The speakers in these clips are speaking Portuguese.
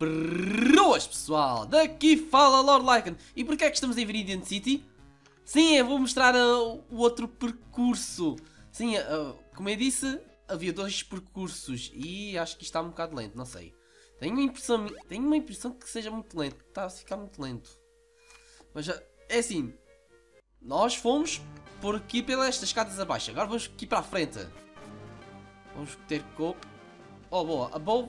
Boas pessoal, daqui fala Lord Lycan. E porquê é que estamos em Viridian City? Sim, eu vou mostrar uh, o outro percurso. Sim, uh, como eu disse, havia dois percursos E acho que está um bocado lento, não sei. Tenho uma impressão, tenho uma impressão que seja muito lento. Está a ficar muito lento. Mas uh, é assim Nós fomos por aqui pelas escadas abaixo. Agora vamos aqui para a frente. Vamos ter co... Oh boa, above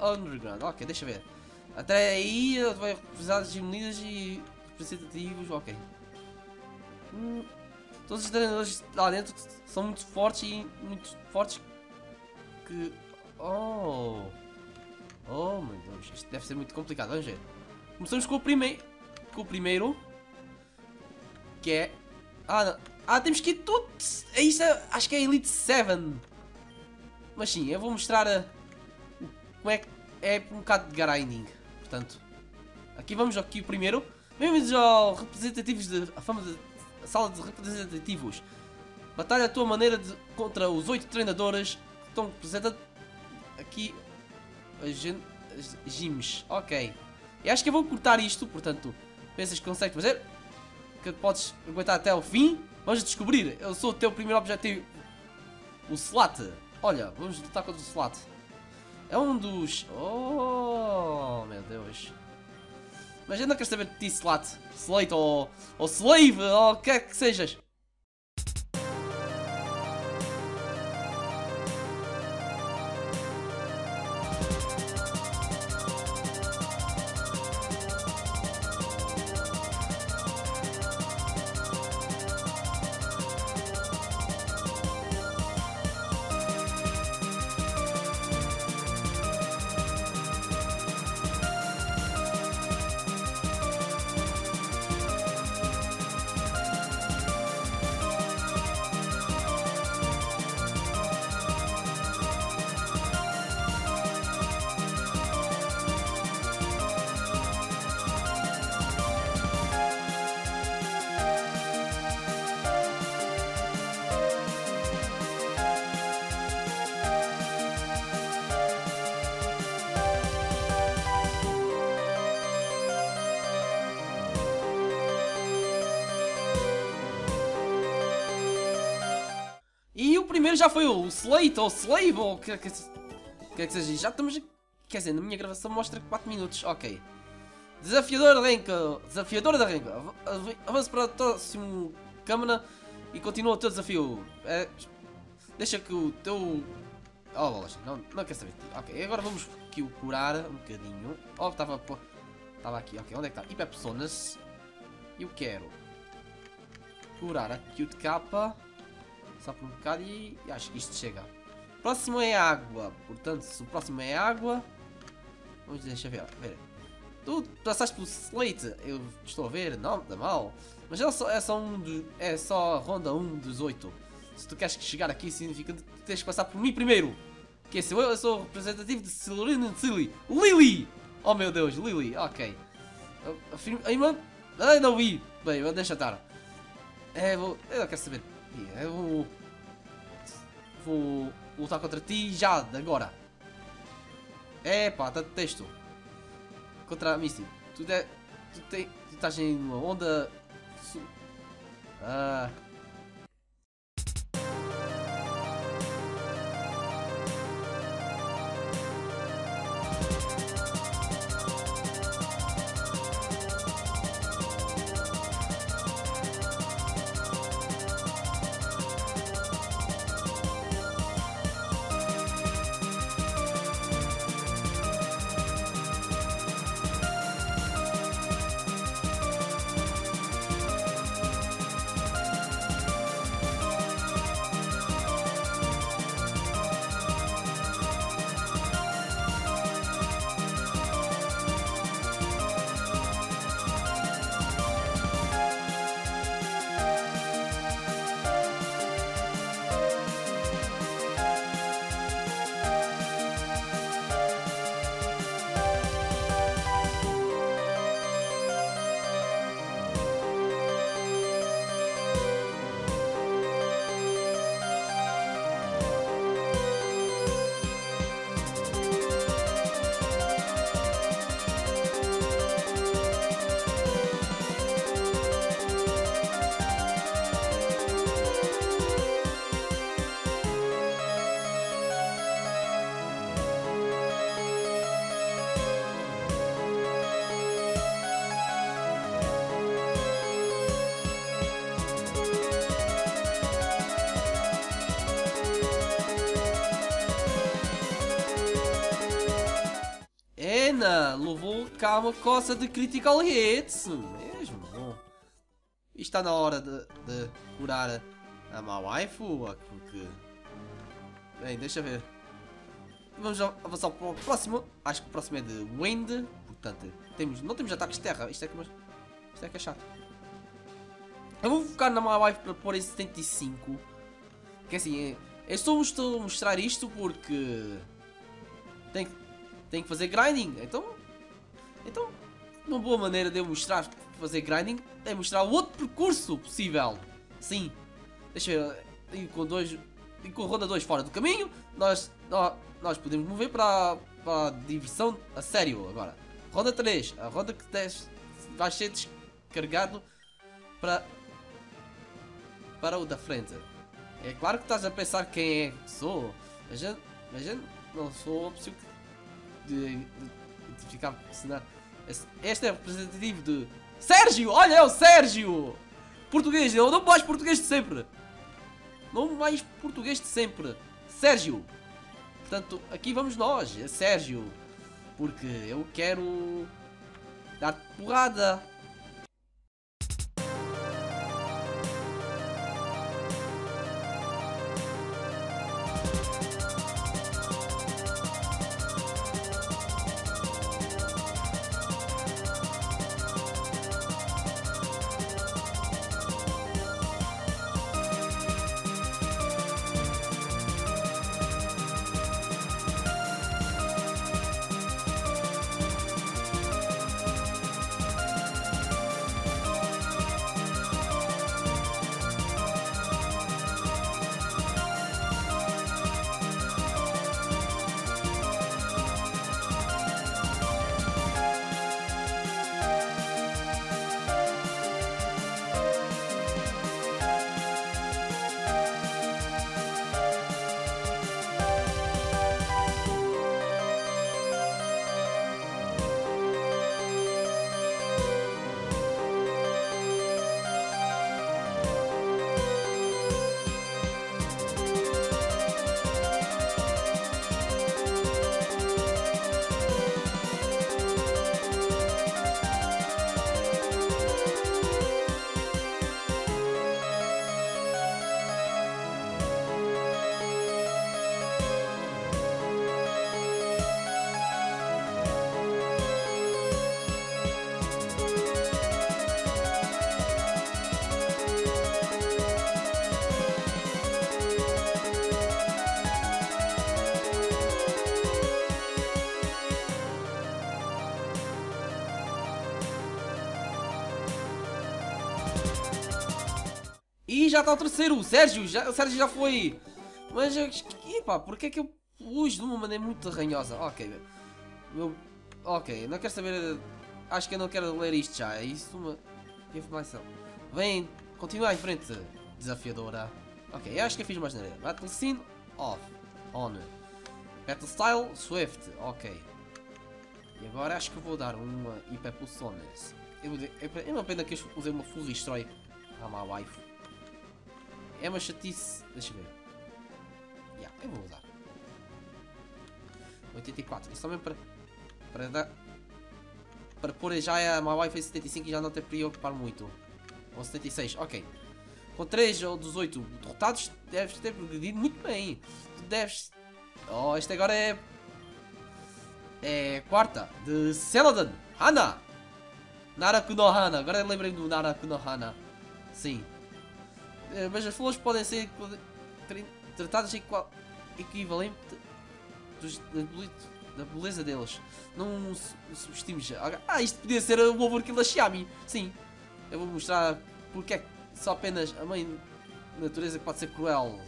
Underground. Ok, deixa ver. Até aí vai precisar de medidas e representativos. Ok. Hum, todos os treinadores lá dentro são muito fortes e muito fortes que. Oh! Oh meu Deus, isto deve ser muito complicado. Vamos ver. Começamos com o primeiro. Com o primeiro. Que é. Ah, não. ah temos que ir todos. É isso, acho que é Elite 7. Mas sim, eu vou mostrar a como é que é um bocado de grinding. Portanto, aqui vamos aqui primeiro. Bem-vindos ao representativos de a fama de a sala de representativos. Batalha a tua maneira de, contra os oito treinadores que estão representados aqui as, gyms. Ok. E acho que eu vou cortar isto, portanto, pensas que consegues fazer? Que podes aguentar até o fim? Vamos descobrir. Eu sou o teu primeiro objetivo. O Slat. Olha, vamos lutar contra o Slat. É um dos... Oh, meu Deus. Mas ainda quero saber de ti, Slat. Slate ou, ou Slave, ou o que é que sejas. Primeiro já foi o Slate ou Slave ou o que, que, que é que seja. Já estamos. Quer dizer, na minha gravação mostra 4 minutos. Ok. Desafiador da renca. Desafiadora da renca. Avança para o próximo câmara e continua o teu desafio. É, deixa que o teu. Oh, bolas. Não, não quer saber. Ok, agora vamos aqui o curar um bocadinho. Oh, estava. Estava aqui. Ok, onde é que está? Hiper Personas. Eu quero curar a Cute Kappa. Só por um bocado e acho que isto chega. Próximo é água. Portanto, se o próximo é água... Vamos deixar ver. ver. Tu passaste pelo Slate. Eu estou a ver. Não, está mal. Mas é só, é só um É só a ronda 1 dos 8. Se tu queres chegar aqui, significa que tens que passar por mim primeiro. Que é eu, eu sou o representativo de Silverine Silly. Lily! Oh meu Deus, Lily. Ok. Ai, mano. Ai, não vi. Bem, deixa estar. É, vou... Eu não quero saber. Eu vou... Lutar contra ti já, agora. É pá, tá texto. Contra a Misty. Tu, de... tu, te... tu estás em uma onda... Ah... pena. Levou cá uma coça de critical hits. Mesmo. E está na hora de, de curar a má. Porque... Bem, deixa ver. Vamos avançar para o próximo. Acho que o próximo é de Wind. Portanto, temos, não temos ataques de terra. Isto é que, isto é, que é chato. Eu vou focar na Wife para pôr em 75. Que assim, é, eu só estou a mostrar isto porque tem, tem que fazer grinding. Então, então, uma boa maneira de eu mostrar fazer grinding é mostrar o outro percurso possível. Sim. Deixa eu. E com dois. E com ronda 2 fora do caminho, nós, nós, nós podemos mover para, para a diversão a sério agora. Ronda 3. A ronda que vai ser descarregado para, para o da frente. É claro que estás a pensar quem é que sou, mas eu não sou a pessoa de, de, de ficar ensinar. Este é representativo de Sérgio! Olha, é o Sérgio! Português, eu não mais português de sempre. Não mais português de sempre. Sérgio. Portanto, aqui vamos nós, é Sérgio. Porque eu quero dar porrada. Já está o terceiro, o Sérgio, já, o Sérgio já foi. Mas, epá, porque é que eu pus de uma maneira muito ranhosa? Ok, meu, ok, não quero saber, acho que eu não quero ler isto já, é isso uma informação. Vem, continua em frente, desafiadora. Ok, acho que eu fiz mais nada. Battle Scene, off, on. Battle Style, Swift, ok. E agora acho que vou dar uma Hyperpulsones. Eu, é uma pena que eu usei uma Full Destroy a my wife. É uma chatice. Deixa eu ver. Yeah, eu vou usar. 84. Isso também para. Para dar. Para pôr já a wife em 75 e já não ter preocupar muito. Ou 76, ok. Com 3 ou 18 derrotados, deves ter progredido muito bem. Tu deves. Oh, este agora é. É. Quarta. De Celadon. Hana! Naraku no Hana. Agora lembrei do Naraku no Hana. Sim. Eh, mas as flores podem ser tratadas equivalente dos, da beleza deles. Não subestimos. Ah, isto podia ser o Overkill da Xiaomi. Sim. Eu vou mostrar porque é que só apenas a mãe natureza que pode ser cruel.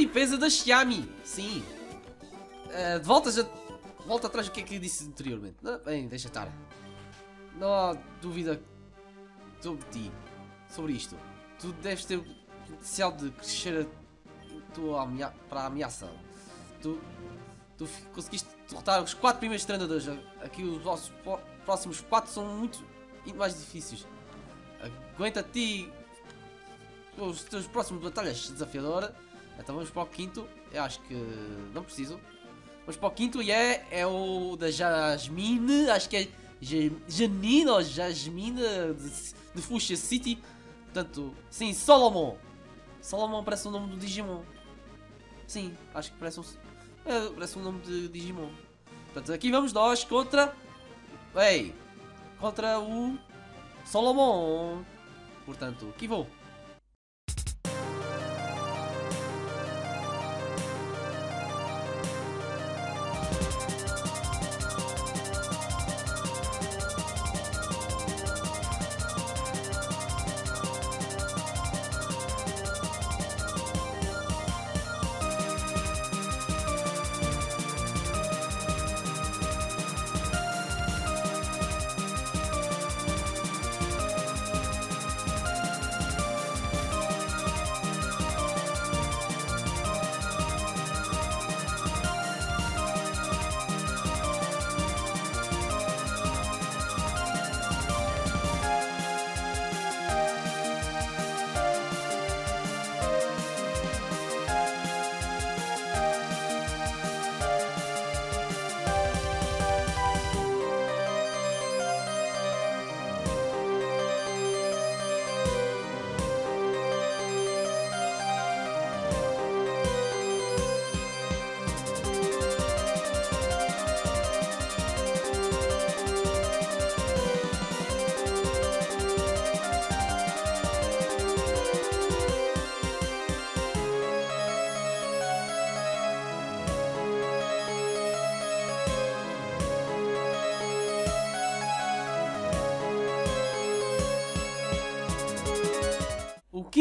Limpeza da Xiaomi. Sim. Uh, voltas a... Volta atrás do que é que eu disse anteriormente. Não, bem, deixa estar. Não há dúvida sobre ti. Sobre isto. Tu deves ter potencial de crescer a tua amea para a ameaça. Tu, tu conseguiste derrotar os quatro primeiros treinadores. Aqui os nossos próximos quatro são muito, muito mais difíceis. Aguenta-te os teus próximos batalhas desafiadora. Então vamos para o quinto. Eu acho que não preciso. Vamos para o quinto e é, é o da Jasmine. Acho que é Janine ou Jasmine de, de Fuchsia City. Portanto, sim, Solomon. Solomon parece o nome do Digimon. Sim, acho que parece um, é, parece um nome de Digimon. Portanto, aqui vamos nós contra. Ei! Contra o Solomon. Portanto, aqui vou.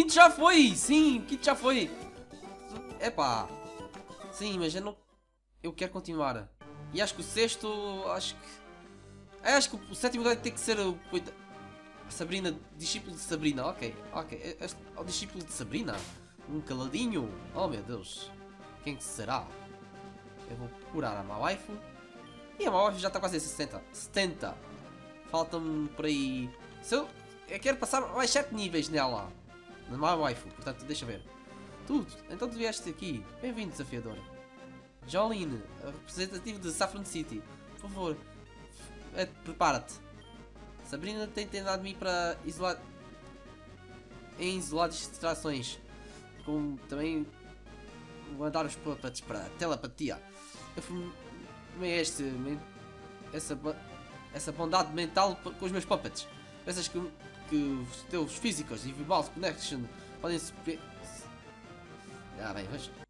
Quinto já foi! Sim, o quinto já foi! Epá! Sim, mas eu não... Eu quero continuar. E acho que o sexto... Acho que... É, acho que o sétimo vai ter que ser o... Sabrina, discípulo de Sabrina, ok, ok. É, é o discípulo de Sabrina? Um caladinho? Oh meu Deus. Quem que será? Eu vou procurar a Mawaifu. E a Mawaifu já está quase a 60. 70. Falta-me por aí... Se eu... eu quero passar mais 7 níveis nela. Não há waifu, portanto deixa ver. Tu, então tu vieste aqui. Bem-vindo, desafiador. Jolene, representativo de Saffron City. Por favor, é, prepara-te. Sabrina tem tentado me para isolar... Em isolar distrações. Como também mandar os puppets para telepatia. Eu fui este, essa, essa bondade mental com os meus puppets. Pensas que que os teus físicos e verbal connection podem se... Ah, bem.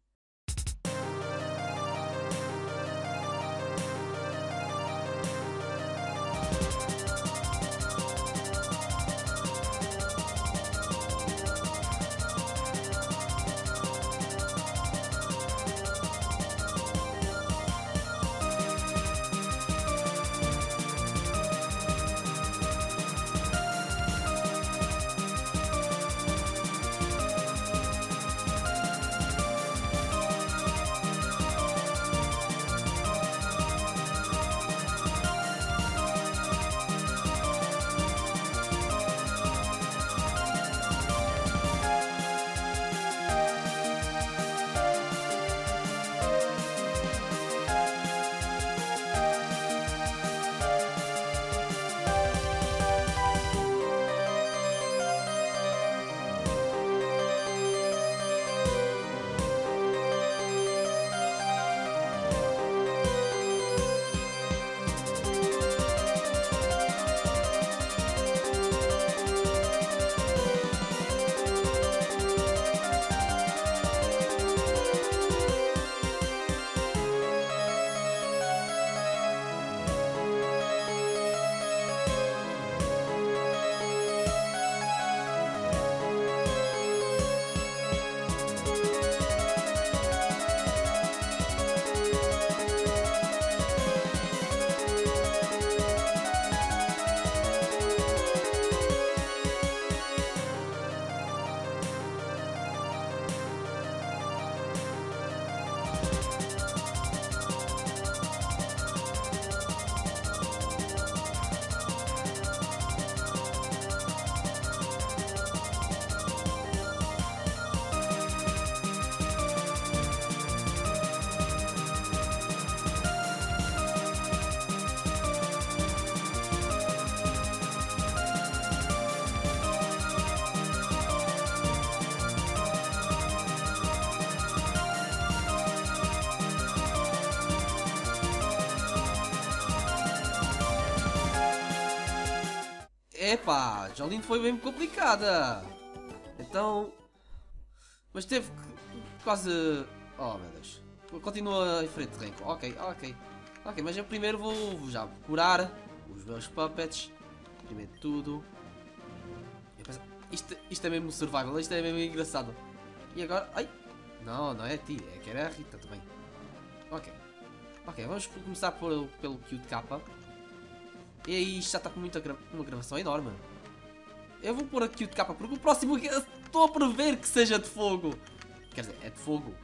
Epá, Jolene foi bem complicada. Então... Mas teve quase... Oh, meu Deus. Continua em frente, Renko. Ok, ok. Ok, mas eu primeiro vou já curar os meus puppets. Primeiro tudo. Isto, isto é mesmo survival, isto é mesmo engraçado. E agora... Ai! Não, não é a ti, é que era a Rita também. Ok. Ok, vamos começar por, pelo Cute Kappa. E aí já está com muita gra uma gravação enorme. Eu vou pôr a Cute Kappa porque o próximo estou a prever que seja de fogo. Quer dizer, é de fogo.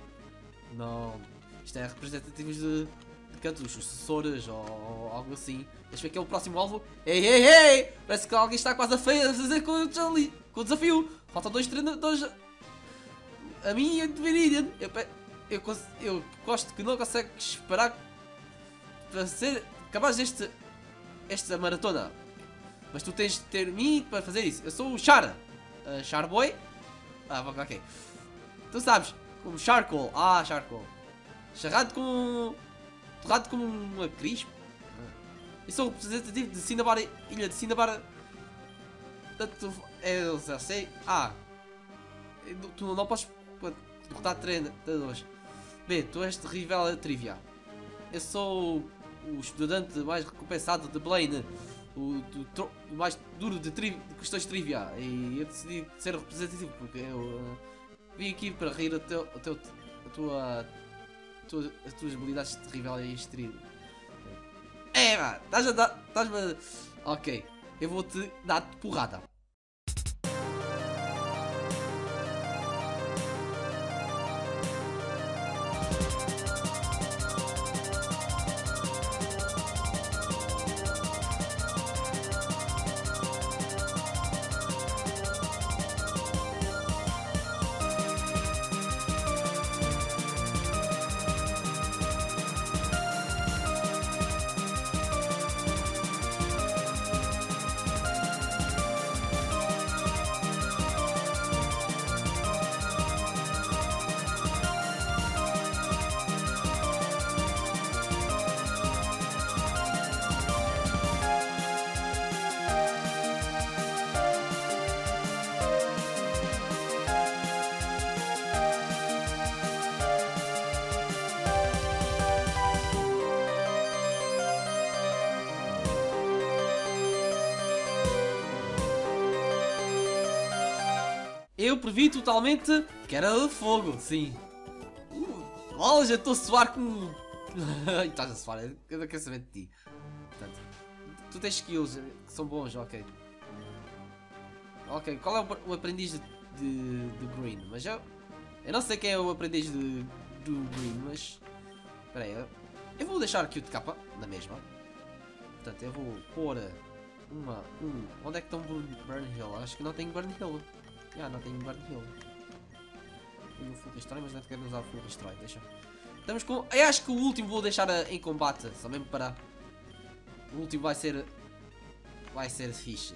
Não. Isto é representativos de, de cantos, os sucessores ou algo assim. Deixa ver que é o próximo alvo. Ei, ei, ei! Parece que alguém está quase a fazer com o, com o desafio. Faltam dois treinadores. A mim e a Viridian. Eu, eu, eu, eu gosto que não consegue esperar para ser capaz deste esta maratona. Mas tu tens de ter mim para fazer isso. Eu sou o Char. Uh, Charboy. Ah, ok. Tu sabes, como Charcoal. Ah, Charcoal. Charrado com... Torrado como uma crisp. Eu sou o representativo de Cinnabar, ilha de Cinnabar. Tanto eu já sei. Ah, tu não podes derrotar treinadores. B, tu és terrível a trivia. Eu sou o estudante mais recompensado de Blaine, o, o mais duro de, de, questões trivia. E eu decidi ser representativo porque eu uh, vim aqui para rir a, teu, a, teu, a tua, tua, as tuas habilidades de É, vá, estás a dar. Estás-me a. Ok, eu vou-te dar porrada. Eu previ totalmente que era de fogo, sim. Uh, olha, já estou a suar com... Estás a suar, eu não quero saber de ti. Portanto, tu tens skills que são bons, ok. Ok, qual é o, aprendiz de, de, de, Green? Mas eu... Eu não sei quem é o aprendiz de, do Green, mas... Espera aí, eu, eu vou deixar aqui o de capa, na mesma. Portanto, eu vou pôr uma... Um, onde é que estão Burn Hill? Acho que não tem Burn Hill. Ah, não tenho guarda heal. Tenho o full destroy, mas não quero usar o full destroy, deixa. Estamos com... Eu acho que o último vou deixar em combate, só mesmo para... O último vai ser... Vai ser fixe.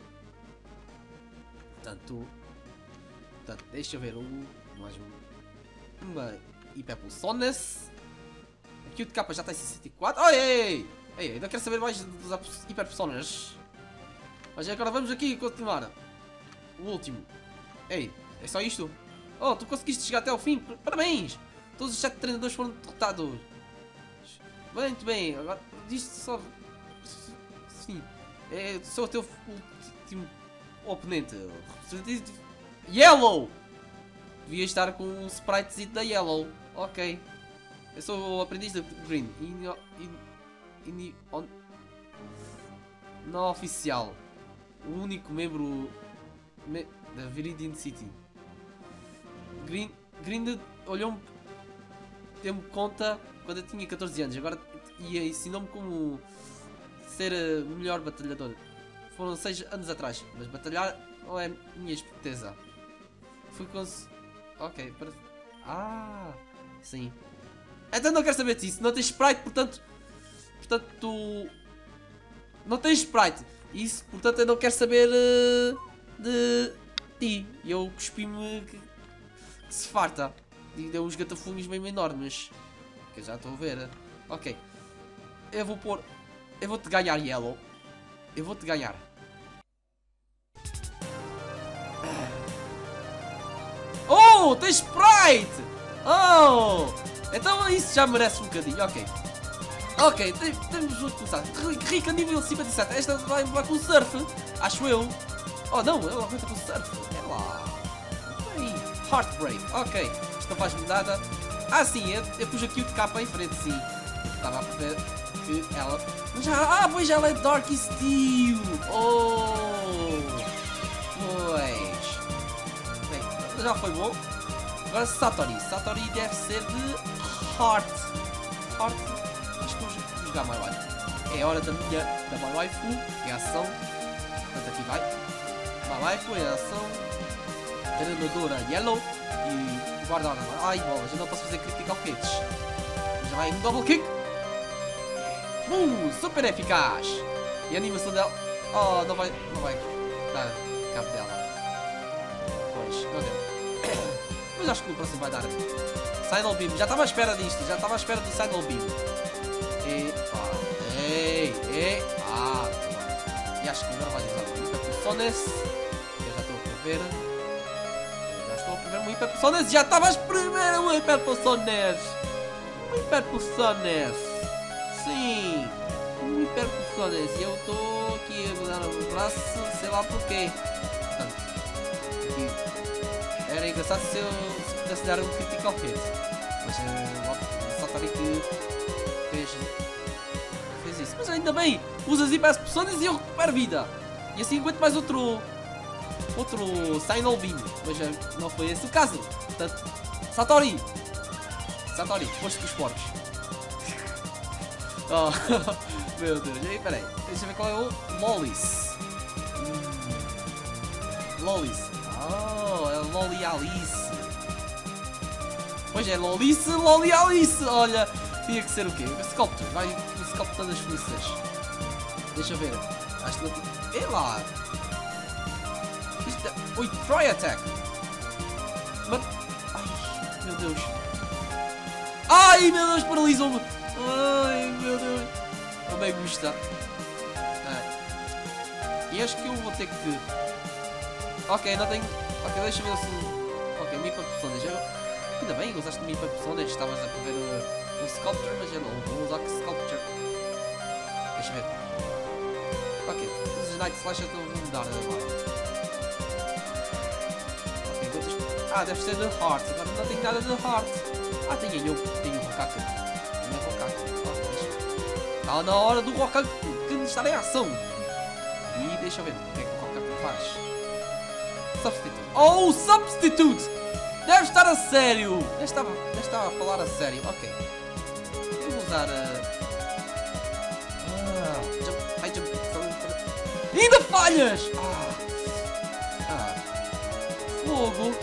Portanto... Portanto, deixa eu ver o... Mais um... Uma Hiperpulsones. Aqui o de capa já está em 64. Ai, ei, ei, ainda quero saber mais dos Hiperpulsones. Mas agora vamos aqui continuar. O último. Ei, é só isto? Oh, tu conseguiste chegar até ao fim. Parabéns! Todos os sete treinadores foram derrotados. Muito bem, agora diz só... Sim, é só o teu último oponente. Yellow! Devia estar com um sprite da Yellow. Ok. Eu sou o aprendiz da Green. In, in, on, não oficial. O único membro... Me, da Viridian City. Green olhou-me, deu-me conta quando eu tinha 14 anos, agora e ensinou-me como ser eh, melhor batalhador. Foram 6 anos atrás, mas batalhar não é minha esperteza. Fui com. Ok, para. Ah, sim. Então não quero saber disso, não tens sprite, portanto. Portanto, tu. Não tens sprite. Isso, portanto, eu não quero saber uh, de ti. E eu cuspi-me que, que se farta. E deu uns gatafunhos mesmo enormes. Que eu já estou a ver. Ok. Eu vou pôr... Eu vou-te ganhar, Yellow. Eu vou-te ganhar. Ah. Oh, tem Sprite! Oh! Então isso já merece um bocadinho, ok. Ok, temos de começar. Rica nível 57. Esta vai, vai com surf, acho eu. Oh não, ela aguenta com o surf. É lá. Aí, Heartbreak. Ok, isto não faz nada. Ah sim, eu, eu pus aqui o de capa em frente, sim. Estava a ver que ela... Já, ah, pois ela é Dark Steel. Oh! Pois. Bem, já foi bom. Agora Satori. Satori deve ser de Heart. Heart jogar My Waifu. É hora da minha, da My Waifu, em ação. Portanto, aqui vai. My Waifu em ação. Treinadora Yellow. E guarda-arma. Ai, bolas, eu não posso fazer critical hits. Já vai um double kick. Uh, super eficaz. E a animação dela... Oh, não vai, não vai dar cabo dela. Pois, não deu. Mas acho que no próximo vai dar. Signal Beam. Já estava à espera disto. Já estava à espera do Signal Beam. E... Ei, ei, ah, E acho que agora vai usar o Hyperpulsones. Eu já estou a prever. Eu já estou a prever um Hyperpulsones. Já estava a prever um Hyperpulsones. Um Hyperpulsones. Sim. Um Hyperpulsones. E eu estou aqui a mudar o braço, sei lá porquê. Era engraçado se eu se pudesse dar um critical hit. Mas uh, só ali que fez, fez isso. Mas ainda bem, usa as hiper poções e eu recupero vida. E assim aguento mais outro. Outro Beam. Mas eh, não foi esse o caso. Portanto, Satori! Satori, posto com os porcos. oh, meu Deus. E aí, peraí. Deixa eu ver qual é o Lollis. Hum. Lollis. Oh, é Loli Alice. Pois é, Lolice, Loli Alice. Olha, tinha que ser o quê? O Sculptor. Vai o Sculptor das Felícias. Deixa eu ver. Acho que. É lá! Isto é... Oi, Try Attack! Mas... Ai, meu Deus. Ai, meu Deus, paralisou-me! Ai, meu Deus. Como é que está? É. E acho que eu vou ter que... Ok, não tenho... Ok, deixa ver se... Ok, Mi para personas. Ainda bem, usaste Mi para personas. Estavas a prever... Uh o Sculpture, mas eu não vou usar Sculpture. Eu vou mudar agora. Ah, deve ser de Heart. Agora não tenho nada de Heart. Ah, tenho eu. Tenho o Rokaku. Tenho o Rokaku. Está na hora do Rokaku estar em ação. E deixa eu ver o que é que o Rokaku faz. Substitute. Oh, Substitute! Deve estar a sério! Deve estar, deve estar a falar a sério. Ok usar a... falhas! Ah. ah. Fogo!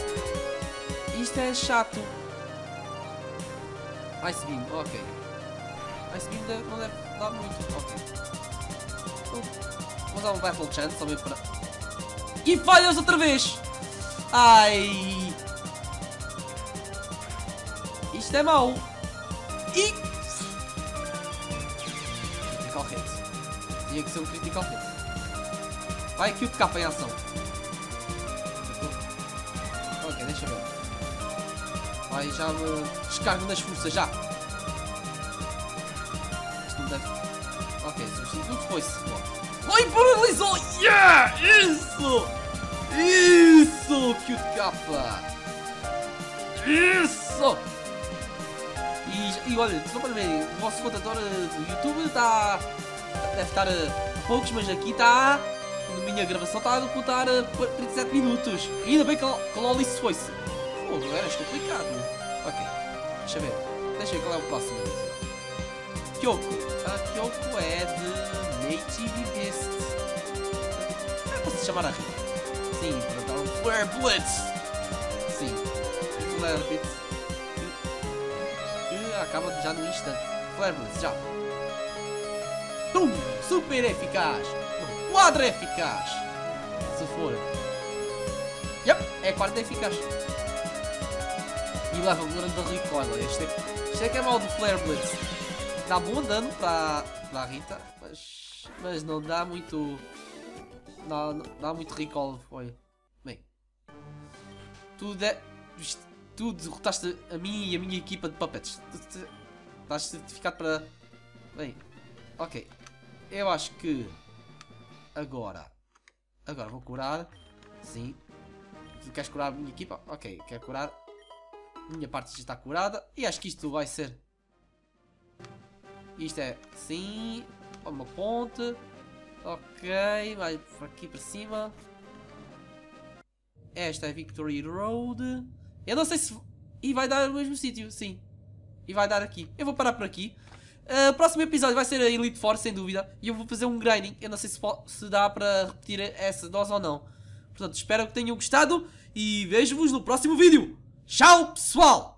Isto é chato. Ice Beam, ok. Ice Beam não deve dar muito, ok. Vou usar um Battle Chance também para... E falhas outra vez! Ai! Isto é mau! E Tinha que ser um critical hit. Vai o capa em ação. Ok, deixa eu ver. Vai, já me descargo nas forças, já. Isto não deve... Ok, substituto foi-se. Oi, paralisou! Yeah! Isso! Isso! Cute capa! Isso! E, e olha, só para ver, o vosso contador do YouTube está deve estar a poucos, mas aqui está. Na minha gravação está a contar a 37 minutos. E ainda bem que a, Loli se foi-se. Era complicado. Ok, deixa ver. Deixa ver qual é o próximo. Kyoko. A Kyoko é de Native Beast. É, posso chamar a Rita. Sim, para dar um Flare Blitz. Sim, Flare Blitz. Que acaba já no instante. Flare Blitz, já. Tum! Super eficaz! Quadra eficaz! Se for. Yep, é quadra eficaz. E leva um grande recoil. Este é, este é que é mal do Flare Blitz. Dá bom dano para, a Rita, mas, mas não dá muito. Não, dá muito recoil. Foi. Bem. Tudo é. Tu derrotaste a mim e a minha equipa de puppets. Estás certificado para... Bem, ok. Eu acho que... Agora... Agora vou curar. Sim. Tu queres curar a minha equipa? Ok, quero curar. Minha parte já está curada. E acho que isto vai ser... Isto é... Sim. Uma ponte. Ok, vai aqui para cima. Esta é Victory Road. Eu não sei se... E vai dar no mesmo sítio, sim. E vai dar aqui. Eu vou parar por aqui. Uh, próximo episódio vai ser a Elite Force, sem dúvida. E eu vou fazer um grinding. Eu não sei se, se dá para repetir essa dose ou não. Portanto, espero que tenham gostado. E vejo-vos no próximo vídeo. Tchau, pessoal!